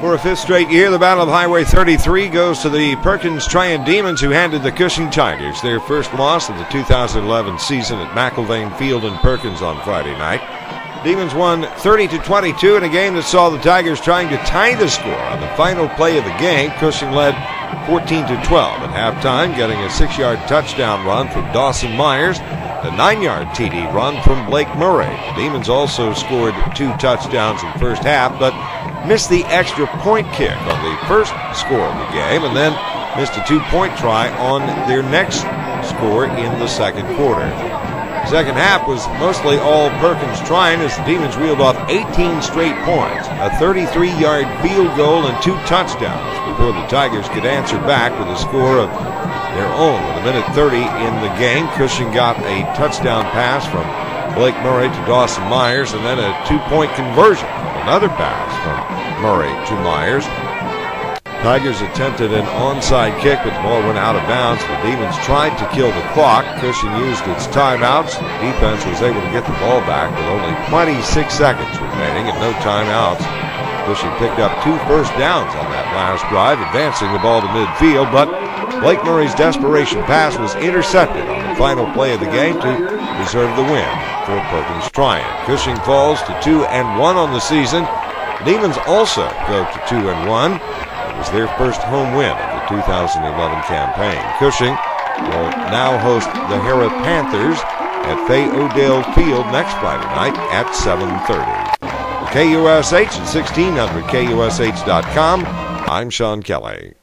For a fifth straight year, the Battle of Highway 33 goes to the Perkins Tryon Demons, who handed the Cushing Tigers their first loss of the 2011 season at McIlvaine Field in Perkins on Friday night. Demons won 30 to 22 in a game that saw the Tigers trying to tie the score on the final play of the game. Cushing led 14 to 12 at halftime, getting a six-yard touchdown run from Dawson Myers, a nine-yard TD run from Blake Murray. The Demons also scored two touchdowns in the first half, but missed the extra point kick on the first score of the game, and then missed a two-point try on their next score in the second quarter. Second half was mostly all Perkins Tryon as the Demons reeled off 18 straight points, a 33 yard field goal, and two touchdowns before the Tigers could answer back with a score of their own. With a minute 30 in the game, Cushing got a touchdown pass from Blake Murray to Dawson Myers, and then a two point conversion. Another pass from Murray to Myers. Tigers attempted an onside kick, but the ball went out of bounds. The Demons tried to kill the clock. Cushing used its timeouts. The defense was able to get the ball back with only 26 seconds remaining and no timeouts. Cushing picked up two first downs on that last drive, advancing the ball to midfield, but Blake Murray's desperation pass was intercepted on the final play of the game to preserve the win for Perkins Tryon. Cushing falls to 2 and 1 on the season. Demons also go to 2 and 1 It was their first home win of the 2011 campaign. Cushing will now host the Harrah Panthers at Fay O'Dell Field next Friday night at 7.30. KUSH at 1600 KUSH.com, I'm Sean Kelly.